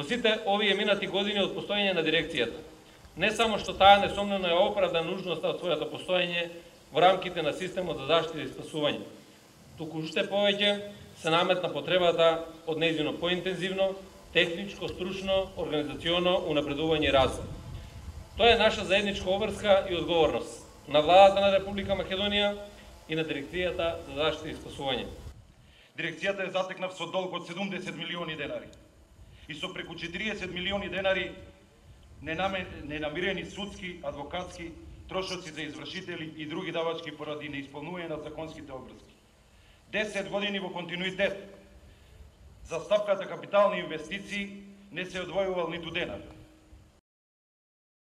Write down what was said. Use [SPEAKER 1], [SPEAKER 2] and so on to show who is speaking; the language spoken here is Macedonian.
[SPEAKER 1] Во сите овие минати години од постоење на дирекцијата, не само што таа несомнено е оправда нужноста од својата постоење во рамките на системот за заштита и спасување, туку уште повеќе се наметна потребата од нејзино поинтензивно, техничко, стручно, организационо унапредување и развој. Тоа е наша заедничка обврска и одговорност на владата на Република Македонија и на Дирекцијата за заштита и спасување.
[SPEAKER 2] Дирекцијата е затекнав со долг од 70 милиони денари и со преку 40 милиони денари ненамирени судски, адвокатски, трошоци за извршители и други давачки поради неисполнување на законските обврски. 10 години во континуитет за ставката капитални инвестиции не се одвојувал ниту денар.